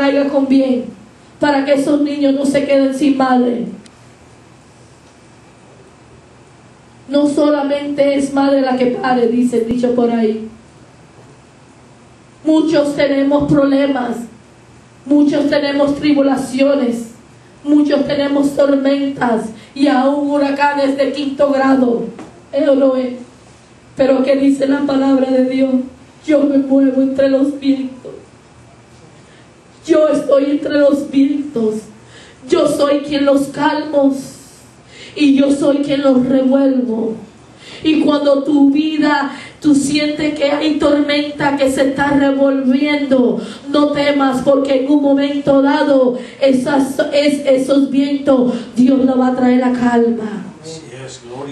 traiga con bien, para que esos niños no se queden sin madre. No solamente es madre la que pare, dice el dicho por ahí. Muchos tenemos problemas, muchos tenemos tribulaciones, muchos tenemos tormentas y aún huracanes de quinto grado. Eloe. Pero que dice la palabra de Dios, yo me muevo entre los vientos. Yo estoy entre los vientos. Yo soy quien los calmo y yo soy quien los revuelvo. Y cuando tu vida, tú sientes que hay tormenta que se está revolviendo, no temas porque en un momento dado esas, es, esos vientos, Dios lo va a traer a calma.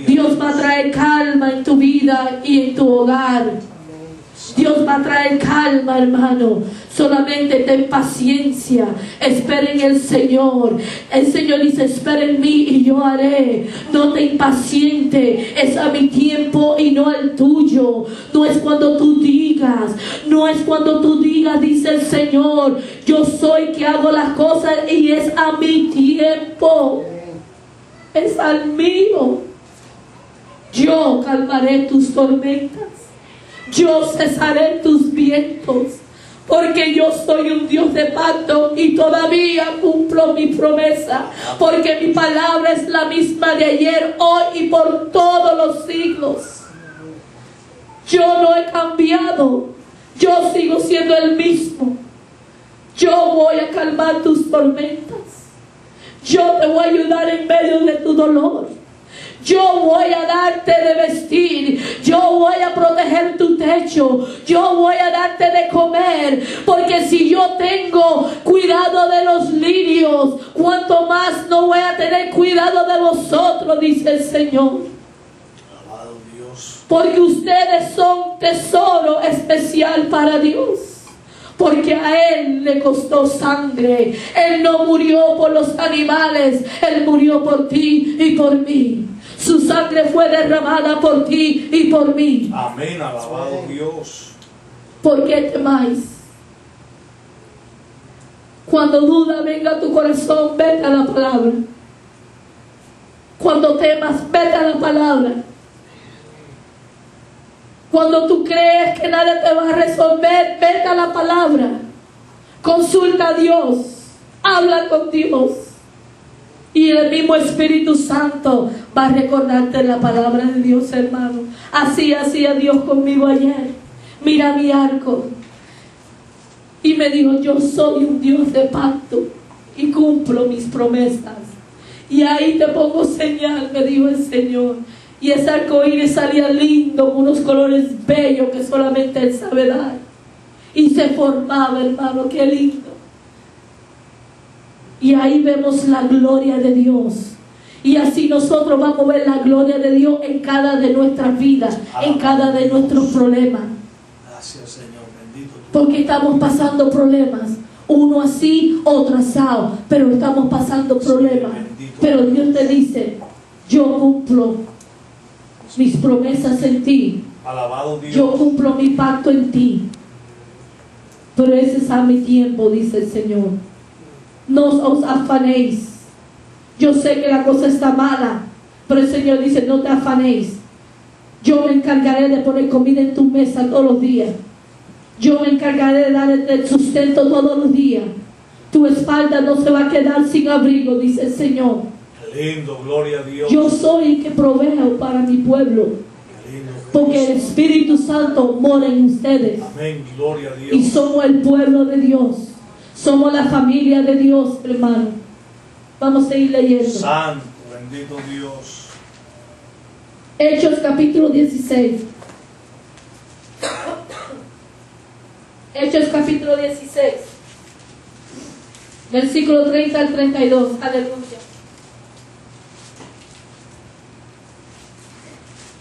Dios va a traer calma en tu vida y en tu hogar. Dios va a traer calma, hermano. Solamente ten paciencia. Esperen en el Señor. El Señor dice, esperen en mí y yo haré. No te impaciente. Es a mi tiempo y no al tuyo. No es cuando tú digas. No es cuando tú digas, dice el Señor. Yo soy que hago las cosas y es a mi tiempo. Es al mío. Yo calmaré tus tormentas. Yo cesaré tus vientos. Porque yo soy un Dios de pacto y todavía cumplo mi promesa. Porque mi palabra es la misma de ayer, hoy y por todos los siglos. Yo no he cambiado. Yo sigo siendo el mismo. Yo voy a calmar tus tormentas. Yo te voy a ayudar en medio de tu dolor. Yo voy a darte de vestir. Yo voy a proteger tu techo. Yo voy a darte de comer. Porque si yo tengo cuidado de los lirios, cuanto más no voy a tener cuidado de vosotros, dice el Señor. Porque ustedes son tesoro especial para Dios porque a Él le costó sangre. Él no murió por los animales, Él murió por ti y por mí. Su sangre fue derramada por ti y por mí. Amén, alabado Dios. ¿Por qué temáis? Cuando duda venga a tu corazón, vete a la palabra. Cuando temas, vete a la palabra. Cuando tú crees que nada te va a resolver, vete a la palabra. Consulta a Dios. Habla con Dios. Y el mismo Espíritu Santo va a recordarte la palabra de Dios, hermano. Así hacía Dios conmigo ayer. Mira mi arco. Y me dijo, yo soy un Dios de pacto y cumplo mis promesas. Y ahí te pongo señal, me dijo el Señor. Y ese arco iris salía lindo, con unos colores bellos que solamente Él sabe dar. Y se formaba, hermano, qué lindo. Y ahí vemos la gloria de Dios. Y así nosotros vamos a ver la gloria de Dios en cada de nuestras vidas, en cada de nuestros problemas. Gracias, Señor. Bendito. Porque estamos pasando problemas. Uno así, otro asado. Pero estamos pasando problemas. Pero Dios te dice, yo cumplo mis promesas en ti. Alabado Dios. Yo cumplo mi pacto en ti. Pero ese es a mi tiempo, dice el Señor. No os afanéis. Yo sé que la cosa está mala, pero el Señor dice, no te afanéis. Yo me encargaré de poner comida en tu mesa todos los días. Yo me encargaré de darte el sustento todos los días. Tu espalda no se va a quedar sin abrigo, dice el Señor. Lindo, gloria a Dios. Yo soy el que proveo para mi pueblo. Porque el Espíritu Santo mora en ustedes. Amén, gloria a Y Dios. somos el pueblo de Dios. Somos la familia de Dios, hermano. Vamos a seguir leyendo. Santo, bendito Dios. Hechos capítulo 16. Hechos capítulo 16. Versículo 30 al 32. Aleluya.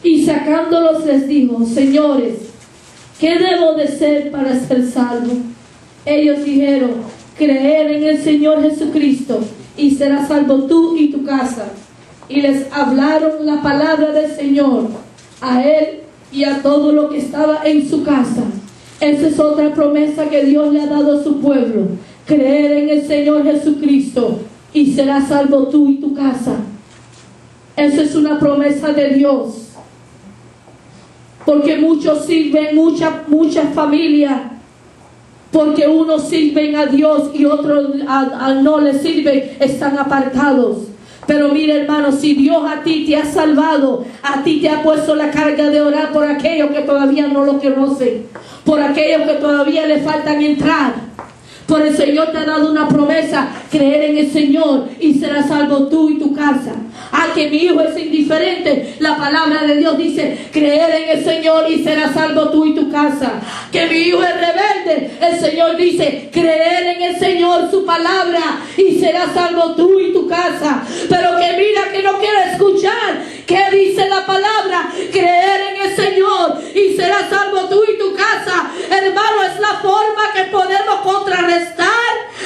Y sacándolos les dijo, señores, ¿qué debo de ser para ser salvo? Ellos dijeron, creer en el Señor Jesucristo y serás salvo tú y tu casa. Y les hablaron la palabra del Señor a él y a todo lo que estaba en su casa. Esa es otra promesa que Dios le ha dado a su pueblo, creer en el Señor Jesucristo y serás salvo tú y tu casa. Esa es una promesa de Dios. Porque muchos sirven, muchas muchas familias, porque unos sirven a Dios y otros no le sirven, están apartados. Pero mira hermano, si Dios a ti te ha salvado, a ti te ha puesto la carga de orar por aquellos que todavía no lo conocen, por aquellos que todavía le faltan entrar. Por el Señor te ha dado una promesa, creer en el Señor y serás salvo tú y tu casa. A que mi hijo es indiferente, la palabra de Dios dice, creer en el Señor y serás salvo tú y tu casa. Que mi hijo es rebelde, el Señor dice, creer en el Señor su palabra y serás salvo tú y tu casa. Pero que mira que no quiere escuchar, que dice la palabra, creer en el Señor y serás salvo tú y tu casa. Hermano, es la forma que podemos contrarrestar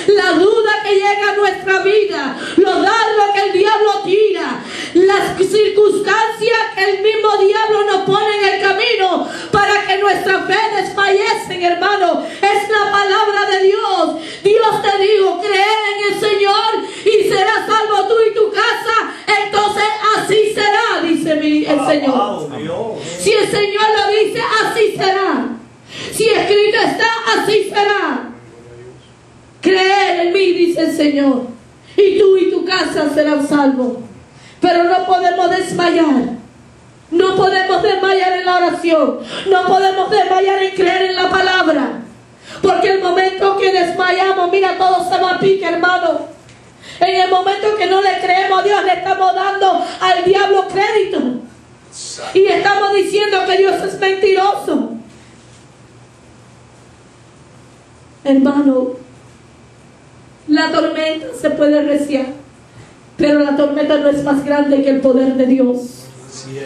la duda que llega a nuestra vida, los dardos que el diablo tira, las circunstancias que el mismo diablo nos pone en el camino para que nuestras fe desfallecen, hermano. Es la palabra de Dios. Dios te dijo, creer en el Señor y serás salvo tú y tu casa. Entonces así será, dice mi- el Señor. Si el Señor lo dice, así será. Si escrito está, así será. Creer en mí, dice el Señor. Y tú y tu casa serán salvos. Pero no podemos desmayar. No podemos desmayar en la oración. No podemos desmayar en creer en la palabra. Porque el momento que desmayamos, mira, todo se va a pique, hermano. En el momento que no le creemos a Dios, le estamos dando al diablo crédito. Y estamos diciendo que Dios es mentiroso. Hermano, la tormenta se puede reciar, pero la tormenta no es más grande que el poder de Dios.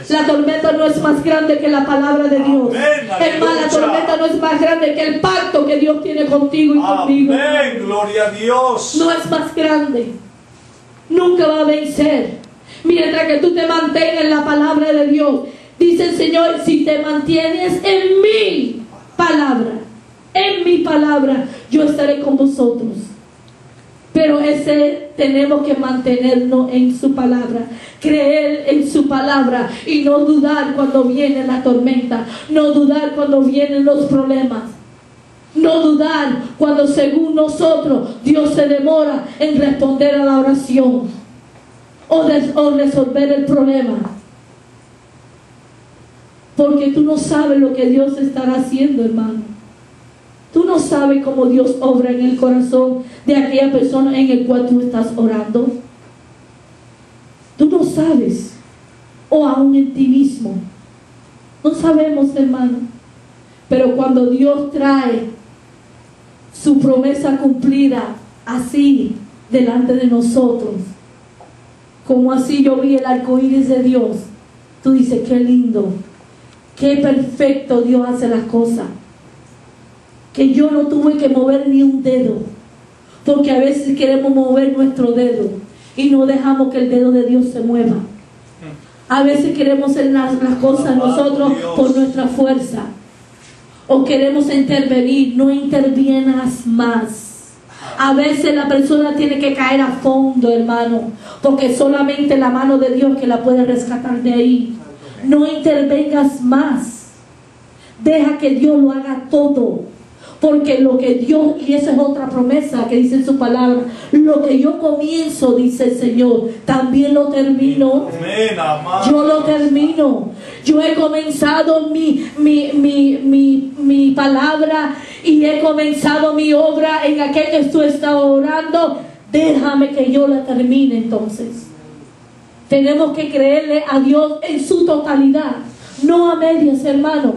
La tormenta no es más grande que la palabra de Dios. Más, la tormenta no es más grande que el pacto que Dios tiene contigo y conmigo. Amén. Gloria a Dios. No es más grande. Nunca va a vencer. Mientras que tú te mantengas en la palabra de Dios. Dice el Señor, si te mantienes en mi palabra, en mi palabra, yo estaré con vosotros. Pero ese tenemos que mantenernos en su palabra, creer en su palabra y no dudar cuando viene la tormenta, no dudar cuando vienen los problemas. No dudar cuando según nosotros Dios se demora en responder a la oración o, resolver el problema. Porque tú no sabes lo que Dios estará haciendo, hermano. Tú no sabes cómo Dios obra en el corazón de aquella persona en el cual tú estás orando. Tú no sabes. O aún en ti mismo. No sabemos, hermano. Pero cuando Dios trae su promesa cumplida así delante de nosotros, como así yo vi el arco iris de Dios, tú dices, qué lindo, qué perfecto Dios hace las cosas. Que yo no tuve que mover ni un dedo, porque a veces queremos mover nuestro dedo y no dejamos que el dedo de Dios se mueva. A veces queremos hacer las, las cosas nosotros por nuestra fuerza. O queremos intervenir, no intervienas más. A veces la persona tiene que caer a fondo, hermano, porque solamente la mano de Dios que la puede rescatar de ahí. No intervengas más. Deja que Dios lo haga todo. Porque lo que Dios, y esa es otra promesa que dice en su palabra, lo que yo comienzo, dice el Señor, también lo termino. Yo lo termino. Yo he comenzado mi, mi, mi, mi, mi palabra y he comenzado mi obra en aquel que tú estás orando. Déjame que yo la termine entonces. Tenemos que creerle a Dios en su totalidad, no a medias, hermano.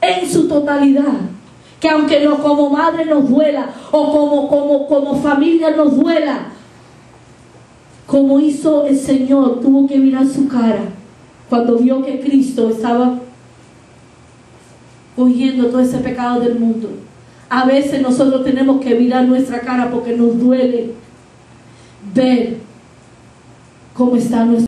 En su totalidad. Que aunque no, como madre nos duela o como, como, como familia nos duela, como hizo el Señor, tuvo que mirar su cara cuando vio que Cristo estaba cogiendo todo ese pecado del mundo. A veces nosotros tenemos que mirar nuestra cara porque nos duele ver cómo está nuestra